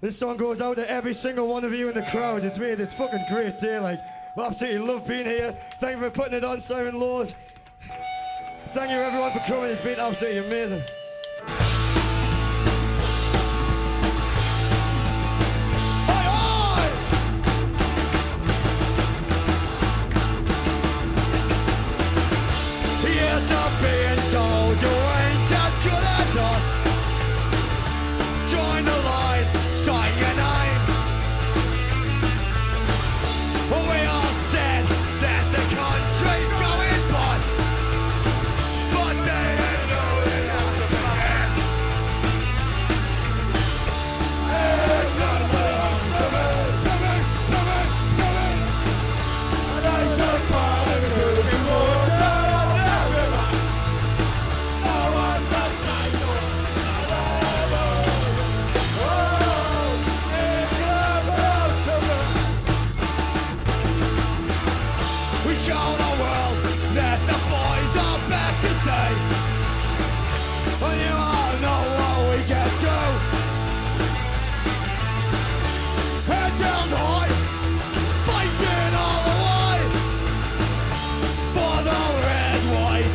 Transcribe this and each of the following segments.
This song goes out to every single one of you in the crowd. It's made this fucking great day. Like, I absolutely love being here. Thank you for putting it on, Siren Laws. Thank you everyone for coming. It's been absolutely amazing. Yes, I've.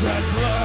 and blood.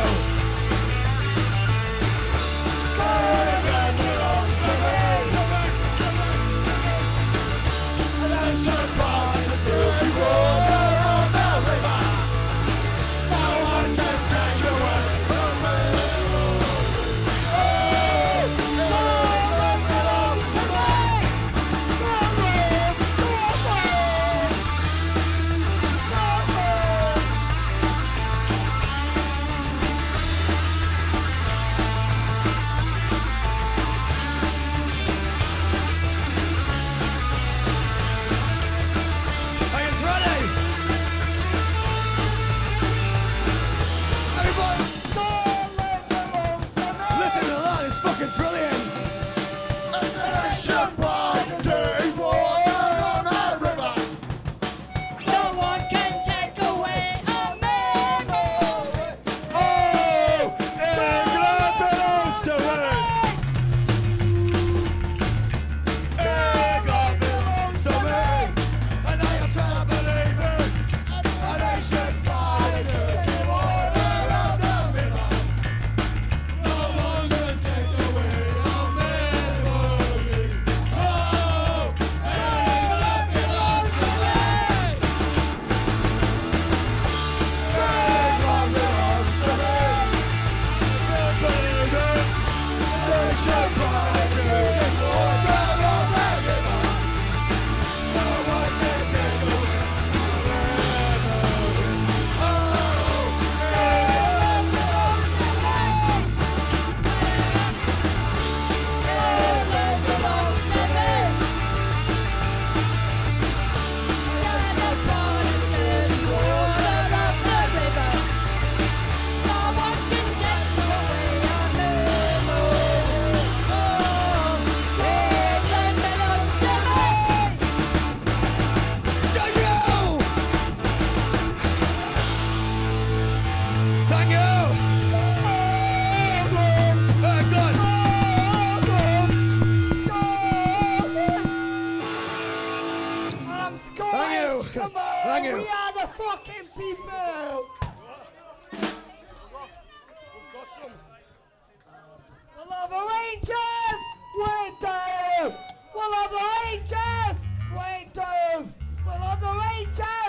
Show Come on, Thank you. we are the fucking people. We've got some. We'll have the Rangers. We're. We'll have the Rangers. We're. We'll have the Rangers.